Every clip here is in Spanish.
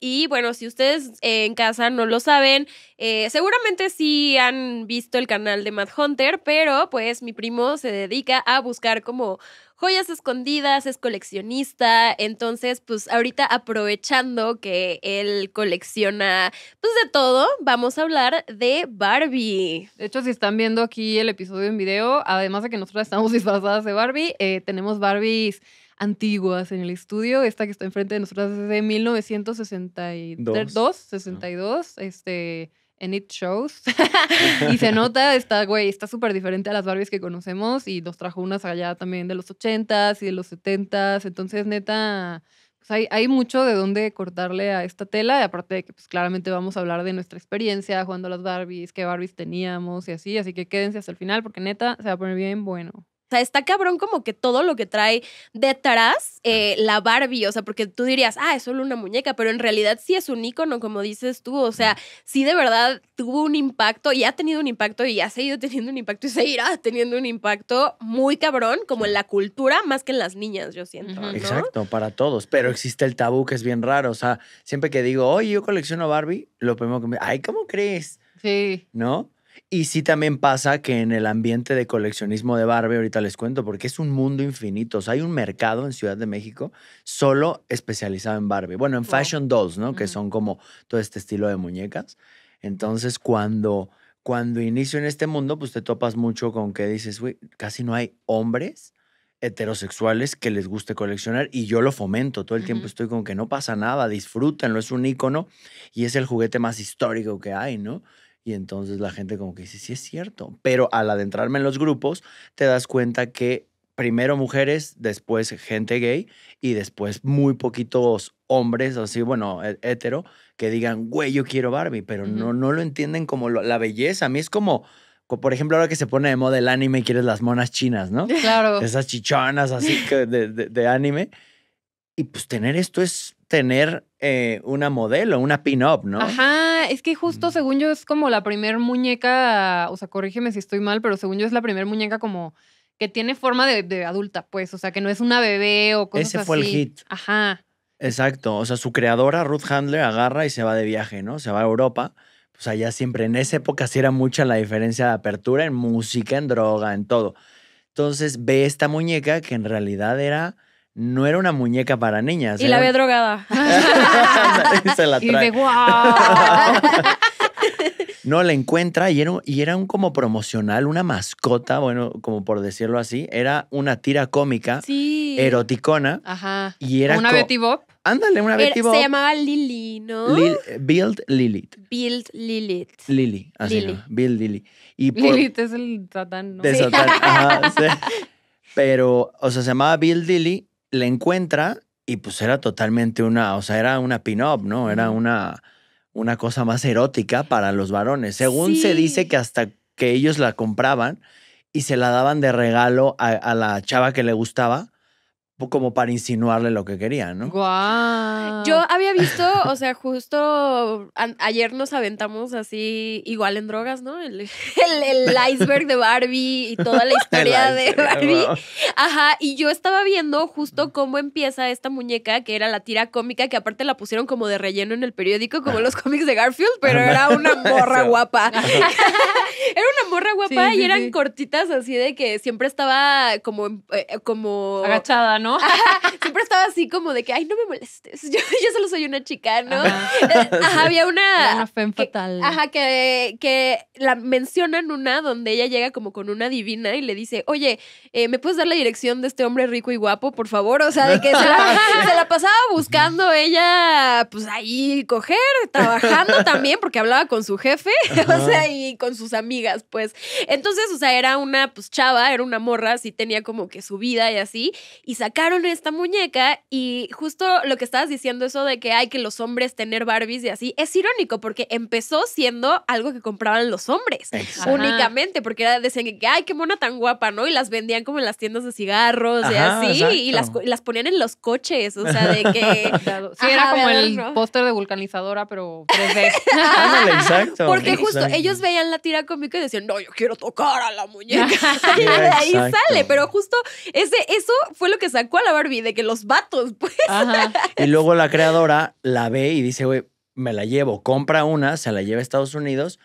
Y bueno, si ustedes en casa no lo saben, eh, seguramente sí han visto el canal de Mad Hunter, pero pues mi primo se dedica a buscar como joyas escondidas, es coleccionista, entonces pues ahorita aprovechando que él colecciona pues de todo, vamos a hablar de Barbie. De hecho, si están viendo aquí el episodio en video, además de que nosotros estamos disfrazadas de Barbie, eh, tenemos Barbies antiguas en el estudio. Esta que está enfrente de nosotros es de 1962, 62, este en It Shows. y se nota, está, güey, está súper diferente a las Barbies que conocemos y nos trajo unas allá también de los 80s y de los 70s. Entonces, neta, pues hay, hay mucho de dónde cortarle a esta tela. Y aparte de que, pues claramente vamos a hablar de nuestra experiencia jugando a las Barbies, qué Barbies teníamos y así. Así que quédense hasta el final porque neta se va a poner bien bueno. O sea, está cabrón como que todo lo que trae detrás eh, la Barbie, o sea, porque tú dirías, ah, es solo una muñeca, pero en realidad sí es un icono, como dices tú, o sea, sí de verdad tuvo un impacto y ha tenido un impacto y ha seguido teniendo un impacto y seguirá teniendo un impacto muy cabrón, como en la cultura, más que en las niñas, yo siento. ¿no? Exacto, para todos, pero existe el tabú que es bien raro, o sea, siempre que digo, oye, yo colecciono Barbie, lo primero que me, ay, ¿cómo crees? Sí. ¿No? Y sí también pasa que en el ambiente de coleccionismo de Barbie, ahorita les cuento, porque es un mundo infinito. O sea, hay un mercado en Ciudad de México solo especializado en Barbie. Bueno, en fashion dolls, ¿no? Que son como todo este estilo de muñecas. Entonces, cuando, cuando inicio en este mundo, pues te topas mucho con que dices, güey, casi no hay hombres heterosexuales que les guste coleccionar y yo lo fomento. Todo el tiempo estoy con que no pasa nada, disfrútenlo, es un ícono y es el juguete más histórico que hay, ¿no? Y entonces la gente como que dice, sí es cierto. Pero al adentrarme en los grupos, te das cuenta que primero mujeres, después gente gay y después muy poquitos hombres, así, bueno, he- hetero, que digan, güey, yo quiero Barbie, pero no, no lo entienden como lo- la belleza. A mí es como, co- por ejemplo, ahora que se pone de moda el anime y quieres las monas chinas, ¿no? Claro. Esas chichonas así que de, de- de anime. Y pues tener esto es tener eh, una modelo, una pin-up, ¿no? Ajá, es que justo según yo es como la primer muñeca, o sea, corrígeme si estoy mal, pero según yo es la primer muñeca como que tiene forma de, de adulta, pues, o sea, que no es una bebé o cosas así. Ese fue el hit. Ajá. Exacto. O sea, su creadora, Ruth Handler, agarra y se va de viaje, ¿no? Se va a Europa. Pues allá siempre, en esa época sí era mucha la diferencia de apertura en música, en droga, en todo. Entonces ve esta muñeca que en realidad era, no era una muñeca para niñas. Y la era un- drogada. y se la Y trae. de wow. No, la encuentra y era, un- y era un como promocional, una mascota, bueno, como por decirlo así. Era una tira cómica, Sí. eroticona. Ajá. Y era una Betty Bob. Ándale, una Era- Betty Bob. se llamaba Lily, ¿no? Lil- Build Lilith. Build Lilith. Lily, así Lily. ¿no? Build Lily. Y por, Lilith es el satán, ¿no? de Sí. Satán, ajá, sí. Pero, o sea, se llamaba Build Lily, la encuentra y pues era totalmente una, o sea, era una pin-up, ¿no? Era una, una cosa más erótica para los varones. Según se dice que hasta que ellos la compraban y se la daban de regalo a, a la chava que le gustaba, como para insinuarle lo que querían, ¿no? Guau. Yo había visto, o sea, justo ayer nos aventamos así, igual en drogas, ¿no? El, el- el iceberg de Barbie y toda la historia de Barbie. wow. Ajá, y yo estaba viendo justo cómo empieza esta muñeca, que era la tira cómica, que aparte la pusieron como de relleno en el periódico, como los cómics de Garfield, pero era una morra guapa. era una morra guapa Sí, y eran sí. cortitas así de que siempre estaba como, eh, como Agachada, ¿no? siempre estaba así como de que, ay, no me molestes, yo, yo solo soy una chica, ¿no? Ajá. Eh, Ajá, había Era una... una femme que- fatal. Ajá, que, que la mencionan una donde ella llega como con una divina y le dice, oye, eh, ¿me puedes dar la dirección de este hombre rico y guapo, por favor? O sea, de que se la, se la pasaba buscando ella, pues ahí coger, trabajando también, porque hablaba con su jefe, o sea, y con sus amigas, pues. Entonces, o sea, era una, pues, chava, era una morra, así tenía como que su vida y así, y sacaron esta muñeca y justo lo que estabas diciendo, eso de que hay que los hombres tener Barbies y así, es irónico porque empezó siendo algo que compraban los hombres. Exacto. Únicamente, porque era, decían que, ay, qué mona tan guapa, ¿no? Y las vendían como en las tiendas de cigarros y así, y las, y las ponían en los coches, o sea, de que... Claro. Sí, Ajá, era como el ¿no? póster de vulcanizadora, pero 3D. Ándale, exacto. Porque justo Exacto. ellos veían la tira cómica y decían, no, yo quiero tocar a la muñeca. y de ahí sale, pero justo ese, eso fue lo que sacó a la Barbie, de que los vatos, pues. Y luego la creadora la ve y dice, güey, me la llevo, compra una, se la lleva a Estados Unidos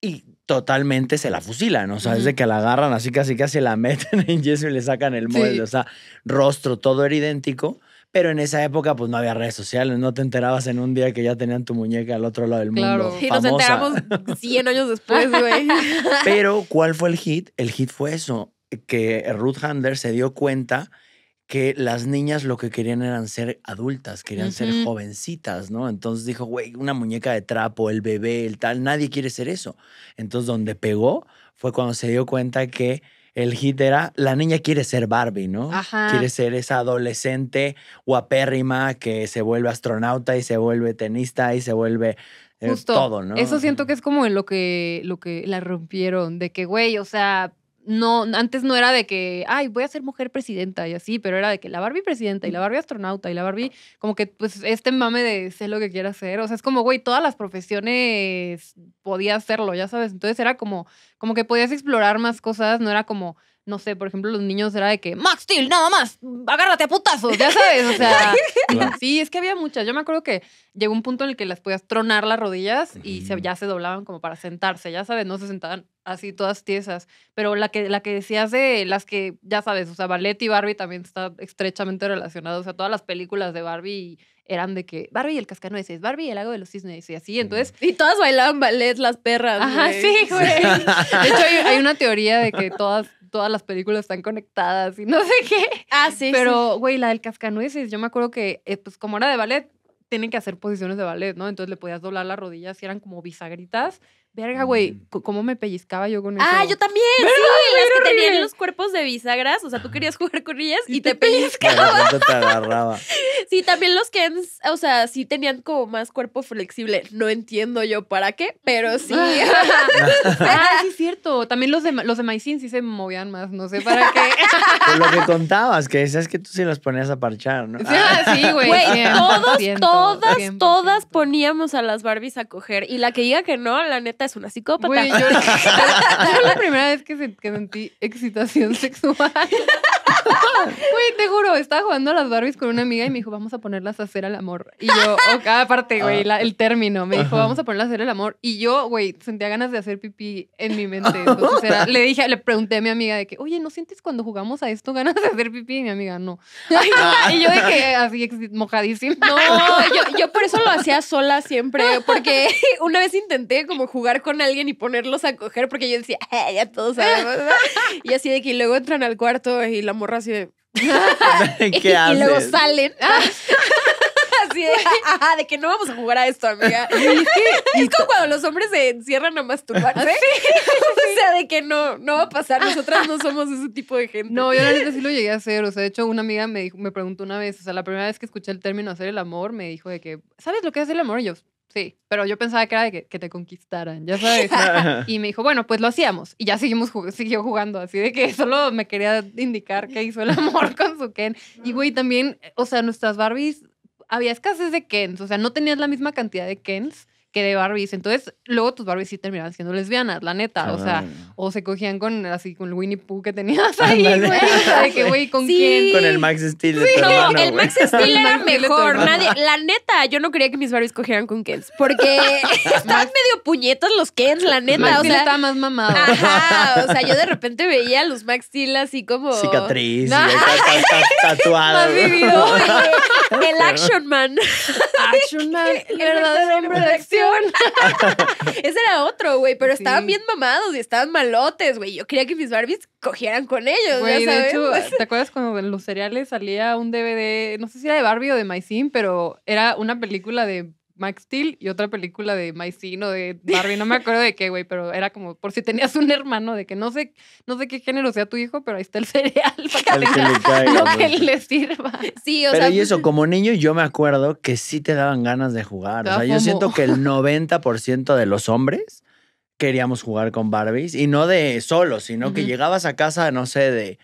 y totalmente se la fusilan, o sea, es de que la agarran así casi casi la meten en yeso y le sacan el molde, o sea, rostro, todo era idéntico. Pero en esa época, pues no había redes sociales, no te enterabas en un día que ya tenían tu muñeca al otro lado del mundo. Y nos enteramos 100 años después, güey. Pero, ¿cuál fue el hit? El hit fue eso, que Ruth Handler se dio cuenta que las niñas lo que querían eran ser adultas, querían ser jovencitas, ¿no? Entonces dijo, güey, una muñeca de trapo, el bebé, el tal, nadie quiere ser eso. Entonces donde pegó fue cuando se dio cuenta que el hit era, la niña quiere ser Barbie, ¿no? Quiere ser esa adolescente guapérrima que se vuelve astronauta y se vuelve tenista y se vuelve eh, todo, ¿no? Eso siento que es como en lo que, lo que la rompieron, de que, güey, o sea, no, antes no era de que, ay, voy a ser mujer presidenta y así, pero era de que la Barbie presidenta y la Barbie astronauta y la Barbie, como que, pues, este mame de sé lo que quiera hacer. O sea, es como, güey, todas las profesiones podía hacerlo, ya sabes. Entonces era como, como que podías explorar más cosas, no era como, no sé, por ejemplo, los niños era de que, Max Steel, nada más, agárrate a putazos, ya sabes, o sea, sí, es que había muchas. Yo me acuerdo que llegó un punto en el que las podías tronar las rodillas y se, ya se doblaban como para sentarse, ya sabes, no se sentaban así todas tiesas, pero la que, la que decías de las que, ya sabes, o sea, Ballet y Barbie también está estrechamente relacionado, o sea, todas las películas de Barbie eran de que Barbie y el cascanueces, Barbie y el lago de los cisnes y así, entonces... Y todas bailaban ballet, las perras. Ajá, sí, güey. De hecho, hay, una teoría de que todas, todas las películas están conectadas y no sé qué. Ah, sí. Pero, güey, la del cascanueces, yo me acuerdo que, eh, pues como era de ballet, tienen que hacer posiciones de ballet, ¿no? Entonces le podías doblar las rodillas y eran como bisagritas Verga, güey, mm. ¿cómo me pellizcaba yo con eso? Ah, yo también, sí, las que tenían los cuerpos de bisagras, o sea, tú querías jugar con ellas y, te, agarraba. Sí, también los Kens, o sea, sí tenían como más cuerpo flexible. No entiendo yo para qué, pero sí. ah, sí es cierto. También los de los de Maicín sí se movían más, no sé para qué. Pues lo que contabas, que decías que tú sí los ponías a parchar, ¿no? Sí, güey. todos, todas, todas poníamos a las Barbies a coger. Y la que diga que no, la neta es una psicópata. Güey, yo, yo, la primera vez que, sentí excitación sexual. Güey, te juro, estaba jugando a las Barbies con una amiga y me dijo, vamos a ponerlas a hacer el amor. Y yo, o cada parte, güey, el término, me dijo, vamos a ponerlas a hacer el amor. Y yo, güey, sentía ganas de hacer pipí en mi mente. Entonces era, le dije, le pregunté a mi amiga de que, oye, ¿no sientes cuando jugamos a esto ganas de hacer pipí? Y mi amiga, no. y yo de que así mojadísimo. No, yo, yo por eso lo hacía sola siempre, porque una vez intenté como jugar con alguien y ponerlos a coger, porque yo decía, ya todos sabemos. y así de que luego entran al cuarto y la morra así de. ¿Qué haces? Y luego salen. así de, ajá, de que no vamos a jugar a esto, amiga. Y es, que, es como cuando los hombres se encierran a masturbarse. o sea, de que no, no va a pasar. Nosotras no somos ese tipo de gente. No, yo la neta sí lo llegué a hacer. O sea, de hecho, una amiga me, dijo, me preguntó una vez, o sea, la primera vez que escuché el término hacer el amor, me dijo de que, ¿sabes lo que es el amor? Y yo, Sí, pero yo pensaba que era de que, te conquistaran, ya sabes. y me dijo, bueno, pues lo hacíamos. Y ya seguimos siguió jugando, así de que solo me quería indicar que hizo el amor con su Ken. Y güey, también, o sea, nuestras Barbies, había escasez de Kens, o sea, no tenías la misma cantidad de Kens que de Barbies. Entonces, luego tus Barbies sí terminaban siendo lesbianas, la neta. O sea, o se cogían con así con el Winnie Pooh que tenías ahí, güey. O sea, de que, güey, ¿con quién? Con el Max Steel. Sí, no, el Max Steel era mejor. Nadie, la neta, yo no quería que mis Barbies cogieran con Kens. Porque estaban medio puñetos los Kens, la neta. Max o sea, estaba más mamado. Ajá. O sea, yo de repente veía a los Max Steel así como. Cicatriz. tatuado. el Action Man. Action Man. El verdadero hombre de acción. Ese era otro, güey, pero estaban bien mamados y estaban malotes, güey. Yo quería que mis Barbies cogieran con ellos, güey. De hecho, ¿te acuerdas cuando en los cereales salía un DVD, no sé si era de Barbie o de MySim, pero era una película de Max Steel y otra película de Maicino o de Barbie, no me acuerdo de qué, güey, pero era como por si tenías un hermano, de que no sé, no sé qué género sea tu hijo, pero ahí está el cereal para que, le lo que le sirva. Sí, o pero sea, y eso, como niño yo me acuerdo que sí te daban ganas de jugar. O sea, yo siento que el 90% de los hombres queríamos jugar con Barbies y no de solo, sino que llegabas a casa, no sé, de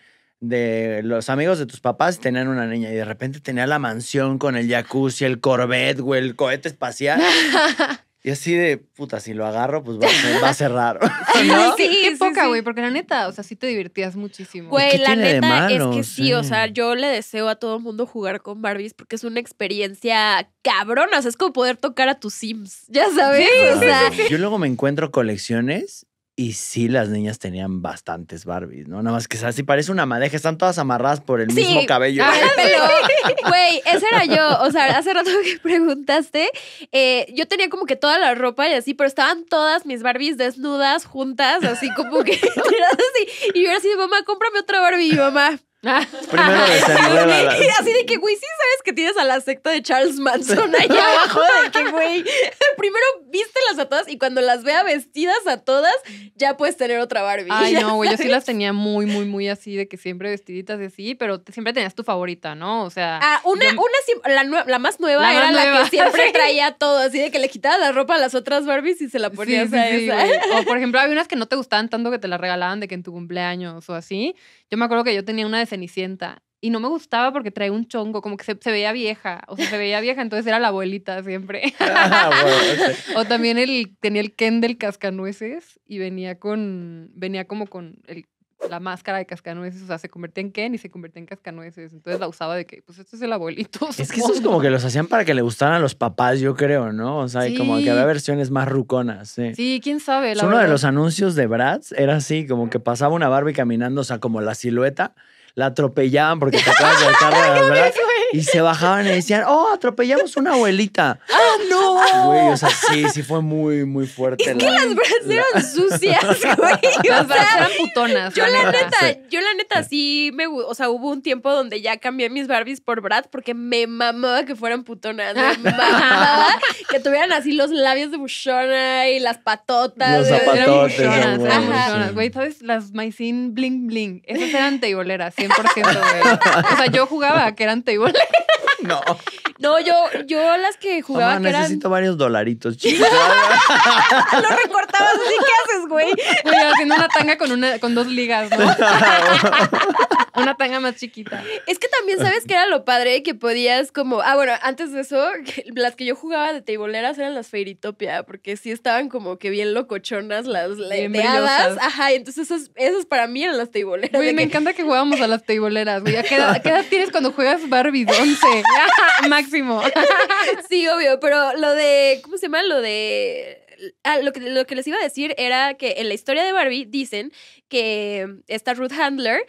de los amigos de tus papás tenían una niña y de repente tenía la mansión con el jacuzzi, el Corvette, güey, el cohete espacial. Y así de, puta, si lo agarro, pues va a ser, va a ser raro. ¿No? Sí, Qué sí, poca, sí. güey, porque la neta, o sea, sí te divertías muchísimo. Güey, ¿Qué la tiene de neta malo? es que sí, o sea, yo le deseo a todo mundo jugar con Barbies porque es una experiencia cabrona, o sea, es como poder tocar a tus Sims, ya sabes, o sea, Yo luego me encuentro colecciones y sí, las niñas tenían bastantes Barbies, ¿no? Nada más que así parece una madeja, están todas amarradas por el Sí. mismo cabello. Ah, el pelo. Güey, ese era yo. O sea, hace rato que preguntaste, eh, yo tenía como que toda la ropa y así, pero estaban todas mis Barbies desnudas, juntas, así como que así. Y yo era así de, mamá, cómprame otra Barbie. Y mamá, Primero desenrédalas. y así de que, güey, sí sabes que tienes a la secta de Charles Manson ahí abajo, de que, güey, primero vístelas a todas y cuando las vea vestidas a todas, ya puedes tener otra Barbie. Ay, no, güey, yo sí las tenía muy, muy, muy así, de que siempre vestiditas y así, pero siempre tenías tu favorita, ¿no? O sea. Ah, una, yo- una la, la más nueva La más era la nueva, que siempre traía todo, así de que le quitabas la ropa a las otras Barbies y se la ponías sí, a sí, esa. O por ejemplo, había unas que no te gustaban tanto que te las regalaban de que en tu cumpleaños o así. Yo me acuerdo que yo tenía una de Cenicienta y no me gustaba porque traía un chongo, como que se, se veía vieja. O sea, se veía vieja, entonces era la abuelita siempre. Ah, bueno. O también el, tenía el Ken del cascanueces y venía con, venía como con el- la máscara de cascanueces, o sea, se convertía en Ken y se convertía en cascanueces. Entonces la usaba de que, pues este es el abuelito. Es que eso es como que los hacían para que le gustaran a los papás, yo creo, ¿no? O sea, y como que Sí. había versiones más ruconas, sí. Sí, quién sabe. Es La uno de los anuncios de Bratz era así, como que pasaba una Barbie caminando, o sea, como la silueta, la atropellaban porque te acuerdas del carro de las y se bajaban y decían, oh, atropellamos una abuelita. ¡Ah, no! Güey, o sea, sí, sí fue muy, muy fuerte. Es que las Barbies eran sucias, güey. Las sea, eran putonas. yo la neta, Sí. yo la neta sí me, o sea, hubo un tiempo donde ya cambié mis Barbies por Brad porque me mamaba que fueran putonas, me mamaba que tuvieran así los labios de buchona y las patotas. Los de- zapatos. Eran buchonas, buenos, buchonas. sí. Güey, ¿sabes? Las maicín bling bling. Esas eran teiboleras, 100%, güey. O sea, yo jugaba que eran teiboleras. No, No, yo, yo las que jugaba mamá, que eran necesito varios dolaritos, chicos. lo recortabas así, ¿qué haces, güey? Güey, haciendo una tanga con, una, con dos ligas, ¿no? Una tanga más chiquita. Es que también sabes que era lo padre que podías como, ah, bueno, antes de eso, las que yo jugaba de teiboleras eran las Fairytopia, porque sí estaban como que bien locochonas las brillosas. Ajá, y entonces esas, esas para mí eran las teiboleras. Güey, me que- encanta que jugábamos a las teiboleras, güey. ¿A qué edad, a qué edad tienes cuando juegas Barbie? 11. Máximo. Sí, obvio, pero lo de, ¿cómo se llama? Lo de... ah, lo, que, lo que les iba a decir era que en la historia de Barbie dicen que esta Ruth Handler,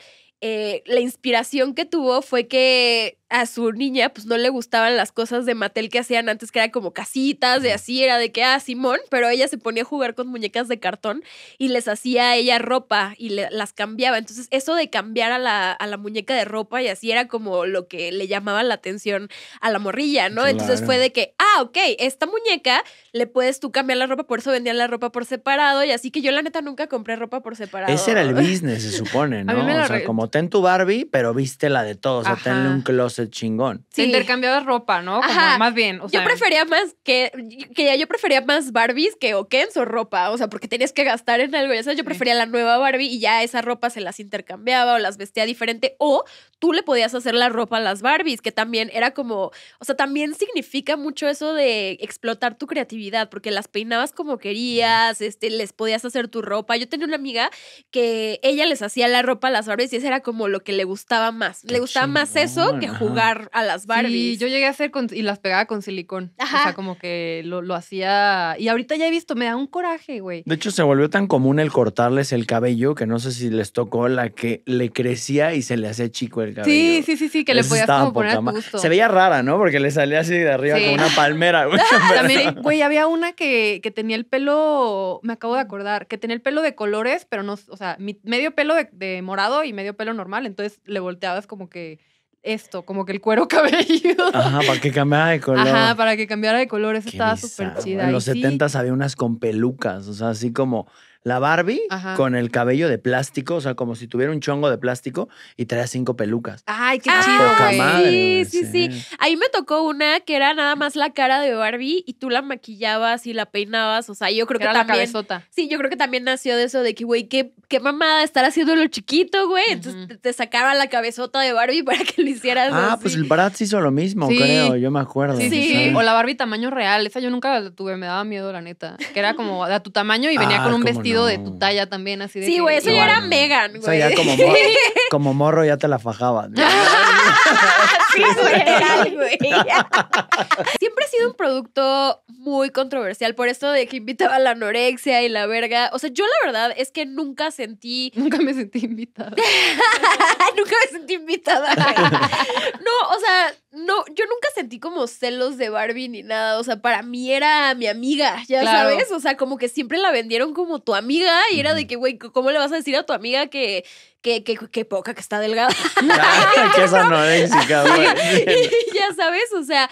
eh, la inspiración que tuvo fue que a su niña pues no le gustaban las cosas de Mattel que hacían antes, que era como casitas de así, era de que, ah, Simón, pero ella se ponía a jugar con muñecas de cartón y les hacía a ella ropa y le- las cambiaba. Entonces eso de cambiar a la, a la muñeca de ropa y así era como lo que le llamaba la atención a la morrilla, ¿no? Entonces fue de que, ah, ok, esta muñeca le puedes tú cambiar la ropa, por eso vendían la ropa por separado y así que yo la neta nunca compré ropa por separado. Ese era el business, se supone, ¿no? O sea, como ten tu Barbie, pero viste la de todos. O sea, tenle un closet chingón. Se Sí. intercambiaba ropa, ¿no? Como Ajá. más bien. O sea, yo prefería más que, que yo prefería más Barbies que o Kens o ropa, o sea, porque tenías que gastar en algo, ya sabes, yo Sí. prefería la nueva Barbie y ya esa ropa se las intercambiaba o las vestía diferente o tú le podías hacer la ropa a las Barbies, que también era como, o sea, también significa mucho eso de explotar tu creatividad, porque las peinabas como querías, este, les podías hacer tu ropa. Yo tenía una amiga que ella les hacía la ropa a las Barbies y eso era como lo que le gustaba más. Qué le gustaba más eso chingón, que ajá. Jugar a las Barbies. Sí, yo llegué a hacer con- y las pegaba con silicón. O Ajá. sea, como que lo, lo hacía. Y ahorita ya he visto, me da un coraje, güey. De hecho, se volvió tan común el cortarles el cabello que no sé si les tocó la que le crecía y se le hacía chico el cabello. Sí, sí, sí, sí, que le podías como poner a gusto. Se veía rara, ¿no? Porque le salía así de arriba Sí. como una palmera. güey. También, güey, había una que, que tenía el pelo, me acabo de acordar, que tenía el pelo de colores, pero no, o sea, mi- medio pelo de, de morado y medio pelo normal, entonces le volteabas como que esto, como que el cuero cabelludo. Ajá, para que cambiara de color. Ajá, para que cambiara de colores, Qué estaba súper chida. En los sí, 70 había unas con pelucas, o sea, así como la Barbie Ajá. con el cabello de plástico, o sea, como si tuviera un chongo de plástico y traía cinco pelucas. Ay, qué Ah, chido, poca madre, sí, sí, sí. Ahí me tocó una que era nada más la cara de Barbie y tú la maquillabas y la peinabas. O sea, yo creo que Era la también. cabezota. Sí, yo creo que también nació de eso de que, güey, qué, qué mamada estar haciéndolo chiquito, güey. Entonces te, te sacaban la cabezota de Barbie para que lo hicieras. Ah, así. pues el Bratz hizo lo mismo, Sí. creo, yo me acuerdo. Sí, sí. O la Barbie tamaño real. Esa yo nunca la tuve, me daba miedo, la neta. Que era como a tu tamaño y venía Ah, con un cómo vestido de tu talla también, así de Sí, güey, eso ya era. Megan, O sea, güey. ya como morro, como morro ya te la fajabas. Siempre ha sido un producto muy controversial por esto de que invitaba a la anorexia y la verga. O sea, yo la verdad es que nunca sentí Nunca me sentí invitada. nunca me sentí invitada. No, o sea, no, yo nunca sentí como celos de Barbie ni nada. O sea, para mí era mi amiga, ya Claro. sabes. O sea, como que siempre la vendieron como tu amiga y era de que, güey, ¿cómo le vas a decir a tu amiga que, que, que, que poca, que está delgada? Que es anoréxica, güey. ya sabes, o sea,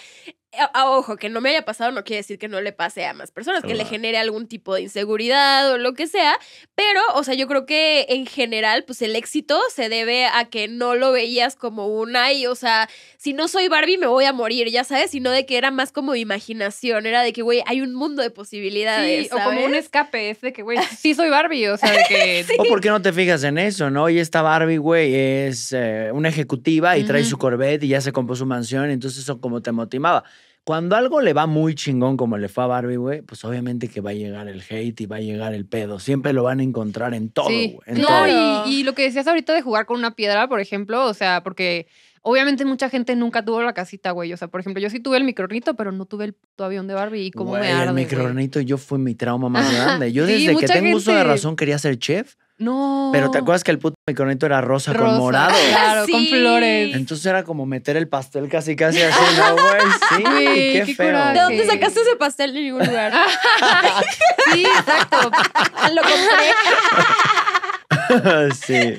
a- a- ojo, que no me haya pasado no quiere decir que no le pase a más personas, que le genere algún tipo de inseguridad o lo que sea, pero, o sea, yo creo que en general, pues el éxito se debe a que no lo veías como una y, o sea, si no soy Barbie me voy a morir, ya sabes, sino de que era más como imaginación, era de que, güey, hay un mundo de posibilidades. Sí, o como un escape, es de que, güey, sí soy Barbie, o sea, de que... ¿O por qué no te fijas en eso, no? Y esta Barbie, güey, es eh, una ejecutiva y trae su Corvette y ya se compró su mansión, entonces eso como te motivaba. Cuando algo le va muy chingón como le fue a Barbie, güey, pues obviamente que va a llegar el hate y va a llegar el pedo. Siempre lo van a encontrar en todo, Sí, güey. todo. todo. y, y lo que decías ahorita de jugar con una piedra, por ejemplo, o sea, porque obviamente mucha gente nunca tuvo la casita, güey. O sea, por ejemplo, yo sí tuve el micronito, pero no tuve el avión de Barbie y cómo Güey, me arde, el güey. microornito yo fue mi trauma más grande. Yo sí, desde que tengo uso de razón quería ser chef, No. pero ¿te acuerdas que el puto microornito era rosa, Rosa, con morado? Claro, con flores. Entonces era como meter el pastel casi casi así, ¿no, güey? Sí, Güey, qué, qué feo. coraje. ¿De dónde sacaste ese pastel en ningún lugar? Sí, exacto. Lo compré. sí.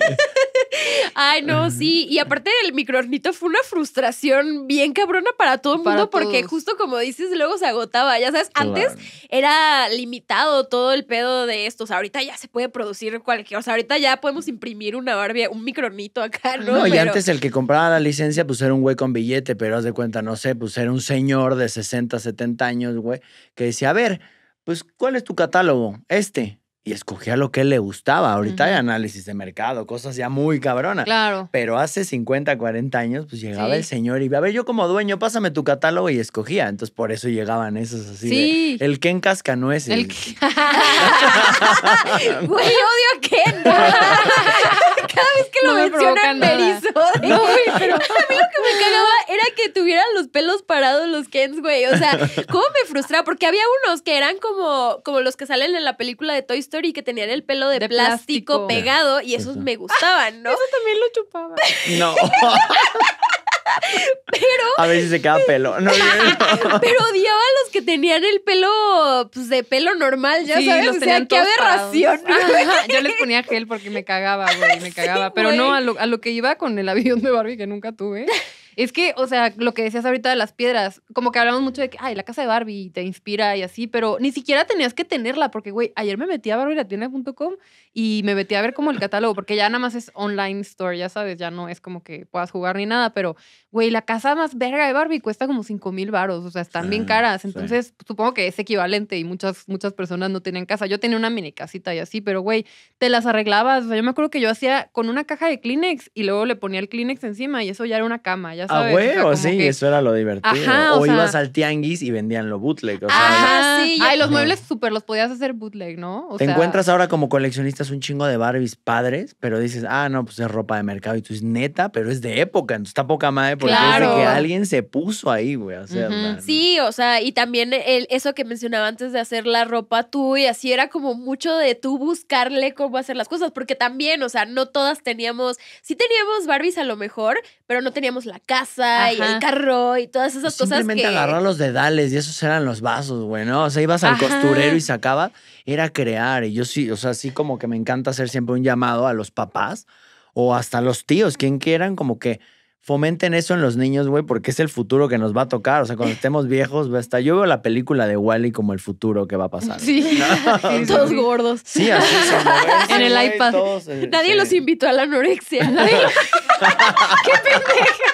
Ay, no, sí. Y aparte el microornito fue una frustración bien cabrona para todo el Para mundo porque todos. justo como dices, luego se agotaba. Ya sabes, antes era limitado todo el pedo de estos. ahorita ya se puede producir cualquier. O sea, ahorita ya podemos imprimir una Barbie, un microornito acá, ¿no? No, y Pero- antes el que compraba la licencia, pues era un güey con billete, pero haz de cuenta, no sé, pues era un señor de 60, 70 años, güey, que decía, a ver, pues, ¿cuál es tu catálogo? Este. Y escogía lo que él le gustaba. Ahorita hay análisis de mercado, cosas ya muy cabronas. Claro. Pero hace 50, 40 años, pues llegaba Sí. el señor y, a ver, yo como dueño, pásame tu catálogo y escogía. Entonces, por eso llegaban esos así Sí. de, el Ken Cascanueces. El Güey, odio a Ken. Cada vez que lo No mencionan me nada. erizo. No, güey, pero a mí lo que me cagaba era que tuvieran los pelos parados los Kens, güey. O sea, cómo me frustraba, porque había unos que eran como, como los que salen en la película de Toy Story que tenían el pelo de, De plástico, plástico. pegado y esos me gustaban, ¿no? también lo chupaba. No. A ver si se queda pelo. No, no. Pero odiaba a los que tenían el pelo, pues de pelo normal, ya Sí, sabes. los O sea, qué aberración. Ajá, Yo les ponía gel porque me cagaba, güey, me cagaba. Pero no, a lo, a lo que iba con el avión de Barbie que nunca tuve. Es que, o sea, lo que decías ahorita de las piedras, como que hablamos mucho de que, ay, la casa de Barbie te inspira y así, pero ni siquiera tenías que tenerla, porque, güey, ayer me metí a barbielatienda.com y me metí a ver como el catálogo, porque ya nada más es online store, ya sabes, ya no es como que puedas jugar ni nada, pero, güey, la casa más verga de Barbie cuesta como 5 mil baros, o sea, están bien caras, sí. entonces supongo que es equivalente y muchas, muchas personas no tenían casa. Yo tenía una mini casita y así, pero, güey, te las arreglabas, o sea, yo me acuerdo que yo hacía con una caja de Kleenex y luego le ponía el Kleenex encima y eso ya era una cama, ya A sabes. o sea, huevo, como sí, que- eso era lo divertido. Ajá, o o sea- ibas al tianguis y vendían lo bootleg. O sea, Ajá, sí, ya- Ay, los Ajá. muebles súper los podías hacer bootleg, ¿no? O te sea, encuentras ahora como coleccionistas un chingo de Barbies padres, pero dices, ah, no, pues es ropa de mercado. Y tú dices, neta, pero es de época. Entonces está poca madre porque es de que alguien se puso ahí, güey, a hacerla. Ujú. ¿no? Sí, o sea, y también el, eso que mencionaba antes de hacer la ropa tú y así era como mucho de tú buscarle cómo hacer las cosas, porque también, o sea, no todas teníamos, sí teníamos Barbies a lo mejor, pero no teníamos la casa y Ajá. el carro y todas esas cosas Simplemente que... agarrar los dedales y esos eran los vasos, güey, ¿no? O sea, ibas al Ajá. costurero y sacaba, era crear. Y yo sí, o sea, sí como que me encanta hacer siempre un llamado a los papás o hasta a los tíos, quien quieran, como que fomenten eso en los niños, güey, porque es el futuro que nos va a tocar. O sea, cuando estemos viejos, va a estar. Yo veo la película de Wally como el futuro que va a pasar. Sí, Sí, todos gordos. Sí, así moverse, En el iPad. todos, eh, Nadie sí. los invitó a la anorexia. Nadie los- O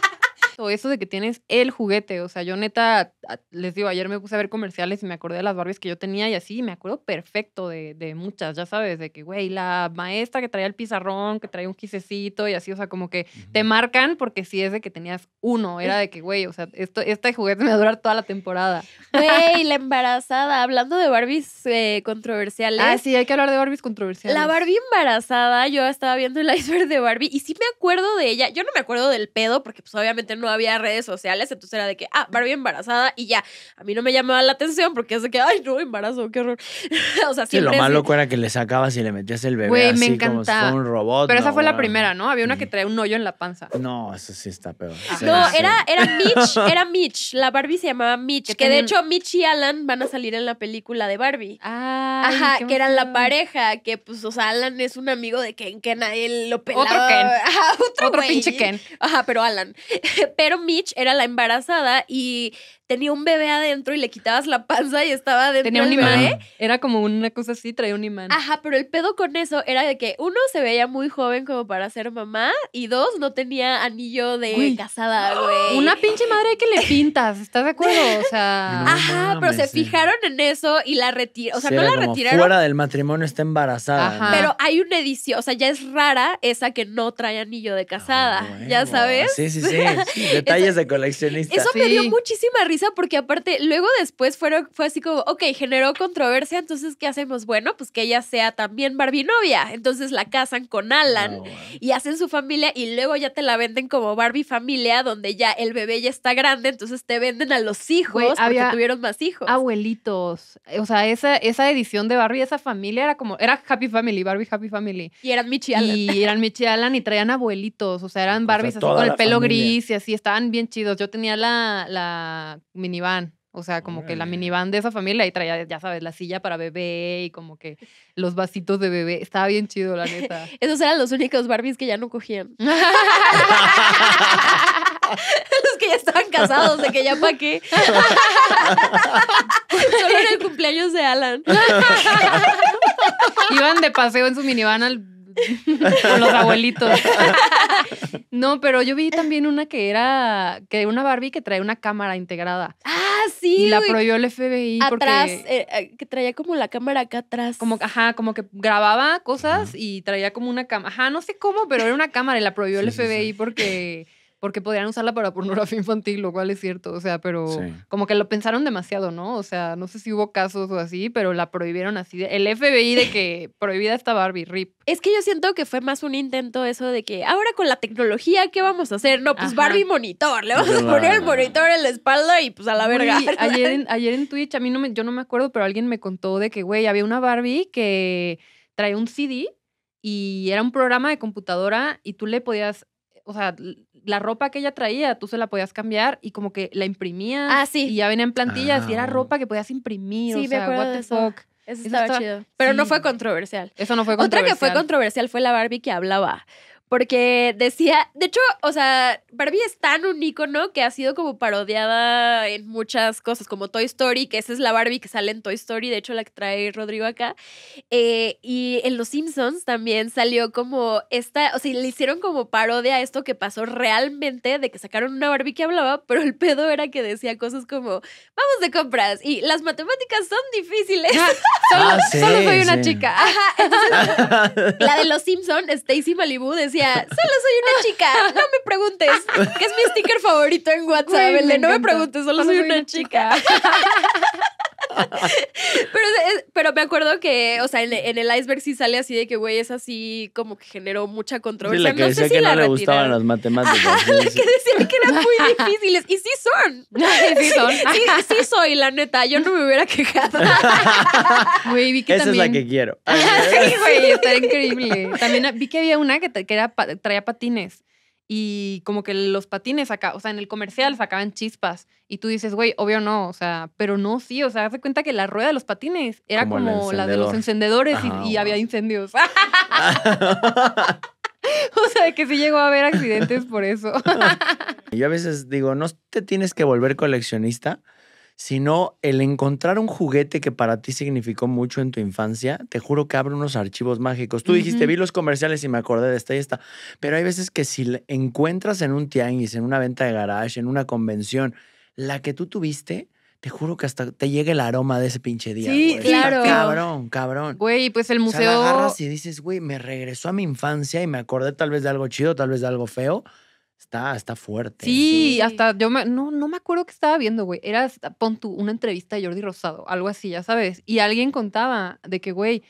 eso de que tienes el juguete. O sea, yo neta, les digo, ayer me puse a ver comerciales y me acordé de las Barbies que yo tenía y así, me acuerdo perfecto de, de muchas, ya sabes, de que, güey, la maestra que traía el pizarrón, que traía un quisecito y así, o sea, como que te marcan porque sí es de que tenías uno, era de que, güey, o sea, esto, este juguete me va a durar toda la temporada. Güey, la embarazada. Hablando de Barbies eh, controversiales. Ah, sí, hay que hablar de Barbies controversiales. La Barbie embarazada, yo estaba viendo el iceberg de Barbie y sí me acuerdo de ella. Yo no me acuerdo del pedo porque pues obviamente no había redes sociales, entonces era de que, ah, Barbie embarazada y ya. A mí no me llamaba la atención porque es de que, ay, no, embarazo, qué horror. o sea, Sí, lo siempre más así- loco era que le sacabas y le metías el bebé Güey, me así como si fuera un robot. Pero esa no, fue la primera, ¿no? Había una que traía un hoyo en la panza. No, eso sí está peor. Sí, No, sí. era, era Mitch, era Mitch. La Barbie se llamaba Mitch. Que Que de hecho Mitch y Alan van a salir en la película de Barbie. Ay, Ajá, que eran la pareja, que pues, o sea, Alan es un amigo de Ken, que nadie lo pelaba. Otro Ken. Ajá, otro, Otro pinche Ken. Ajá, pero Alan. Pero Mitch era la embarazada y tenía un bebé adentro y le quitabas la panza y estaba adentro Tenía un imán. bebé. Era como una cosa así, traía un imán. Ajá, pero el pedo con eso era de que uno se veía muy joven como para ser mamá y dos no tenía anillo de casada, güey. Una pinche madre que le pintas, ¿estás de acuerdo? O sea, No Ajá, pero se sí. fijaron en eso y la retiraron. O sea, Sí, no la como retiraron. Fuera del matrimonio está embarazada. Ajá. ¿no? Pero hay una edición, o sea, ya es rara esa que no trae anillo de casada, Ah, bueno. ya sabes. Sí, sí, sí. sí, Detalles de coleccionista. Eso me dio muchísima risa porque aparte, luego después fueron, fue así como, ok, generó controversia, entonces, ¿qué hacemos? Bueno, pues que ella sea también Barbie novia. Entonces la casan con Alan. Y hacen su familia y luego ya te la venden como Barbie familia, donde ya el bebé ya está grande, entonces te venden a los hijos porque había tuvieron más hijos. abuelitos. O sea, esa, esa edición de Barbie, esa familia era como, era Happy Family, Barbie Happy Family. Y eran Mitch y Alan. Y eran Mitch y Alan y traían abuelitos. O sea, eran O sea, Barbies así con el pelo familia. gris y así, estaban bien chidos. Yo tenía la, la minivan. O sea, como que la minivan de esa familia y traía, ya sabes, la silla para bebé y como que los vasitos de bebé. Estaba bien chido, la neta. Esos eran los únicos Barbies que ya no cogían. los que ya estaban casados, de que ya pa' qué. Solo era el cumpleaños de Alan. Iban de paseo en su minivan al- con los abuelitos. No, pero yo vi también una que era que una Barbie que traía una cámara integrada Ah, sí. y la güey. prohibió el FBI Atrás, porque eh, eh, que traía como la cámara acá atrás. como ajá, como que grababa cosas y traía como una cámara. Ajá, no sé cómo, pero era una cámara y la prohibió el sí, FBI sí. porque porque podrían usarla para pornografía infantil, lo cual es cierto, o sea, pero Sí. como que lo pensaron demasiado, ¿no? O sea, no sé si hubo casos o así, pero la prohibieron así. de- el FBI de que prohibida esta Barbie, rip. Es que yo siento que fue más un intento eso de que ahora con la tecnología, ¿qué vamos a hacer? No, pues Ajá. Barbie monitor. Le vamos a poner el monitor en la espalda y pues a la verga. Güey, ayer, en, ayer en Twitch, a mí no me, yo no me acuerdo, pero alguien me contó de que, güey, había una Barbie que traía un CD y era un programa de computadora y tú le podías, o sea, la ropa que ella traía, tú se la podías cambiar y como que la imprimías. Ah, sí. Y ya venía en plantillas y Ah. era ropa que podías imprimir. Sí, o me sea, acuerdo what de the eso. fuck. Eso Eso estaba chido. Pero no fue controversial. Eso no fue Otra que fue controversial. controversial fue la Barbie que hablaba. Porque decía, de hecho, o sea, Barbie es tan un icono que ha sido como parodiada en muchas cosas, como Toy Story, que esa es la Barbie que sale en Toy Story, de hecho la que trae Rodrigo acá. Eh, y en Los Simpsons también salió como esta, o sea, le hicieron como parodia a esto que pasó realmente, de que sacaron una Barbie que hablaba, pero el pedo era que decía cosas como, vamos de compras y las matemáticas son difíciles. Solo, Ah, sí, solo soy una sí. chica. La de los Simpson, Stacy Malibu decía, solo soy una chica, no me preguntes, que es mi sticker favorito en WhatsApp, el de no me preguntes, solo, soy, una, chica. Pero, pero me acuerdo que, o sea, en, en el iceberg sí sale así de que, güey, es así como que generó mucha Sí, controversia. la que no decía sé si que la no le gustaban las matemáticas. Ajá, sí, la sí. que decían que eran muy difíciles. Y sí son. Sí son. Sí, sí soy, la neta. Yo no me hubiera quejado. Güey, vi que Esa también... es la que quiero. Sí, güey, está increíble. También vi que había una que, que era, pa- traía patines. Y como que los patines acá, o sea, en el comercial sacaban chispas. Y tú dices, güey, obvio no, o sea, pero no, sí, o sea, haz de cuenta que la rueda de los patines era Como la de los encendedor. encendedores y- Ajá, y, había incendios. o sea, que sí llegó a haber accidentes por eso. Yo a veces digo, no te tienes que volver coleccionista, sino el encontrar un juguete que para ti significó mucho en tu infancia, te juro que abre unos archivos mágicos. Tú dijiste, vi los comerciales y me acordé de esta y esta, pero hay veces que si encuentras en un tianguis, en una venta de garage, en una convención, la que tú tuviste, te juro que hasta te llega el aroma de ese pinche día. Sí, claro. cabrón, cabrón. Güey, pues el museo. O sea, agarras y dices, güey, me regresó a mi infancia y me acordé tal vez de algo chido, tal vez de algo feo. Está, está fuerte. Sí, hasta yo me, no, no me acuerdo qué estaba viendo, güey. Era, pon tú, una entrevista de Jordi Rosado, algo así, ya sabes. Y alguien contaba de que, güey,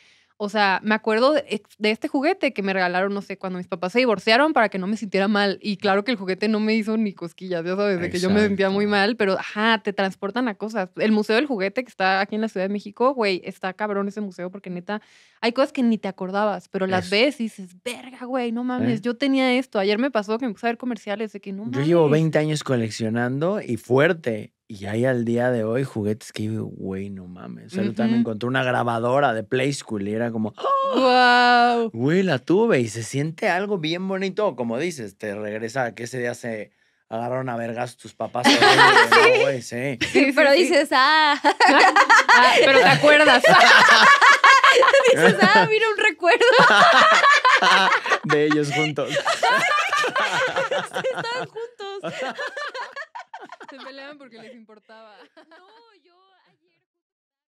o sea, me acuerdo de, este juguete que me regalaron, no sé, cuando mis papás se divorciaron para que no me sintiera mal. Y claro que el juguete no me hizo ni cosquillas, ya sabes, de que yo me sentía muy mal, pero ajá, te transportan a cosas. El Museo del Juguete que está aquí en la Ciudad de México, güey, está cabrón ese museo porque neta, hay cosas que ni te acordabas, pero las ves y dices, verga, güey, no mames, ¿Eh? yo tenía esto. Ayer me pasó que me puse a ver comerciales de que no mames. Yo llevo 20 años coleccionando y fuerte. Y hay al día de hoy juguetes que digo, güey, no mames. O sea, yo también encontré una grabadora de Play School y era como, ¡Wow! Güey, la tuve y se siente algo bien bonito. Como dices, te regresa que ese día se agarraron a vergas tus papás. sí. güey, sí. sí. pero dices, ah. ah. Pero te acuerdas. dices, ah, mira un recuerdo. de ellos juntos. Estaban juntos. Se peleaban porque les importaba.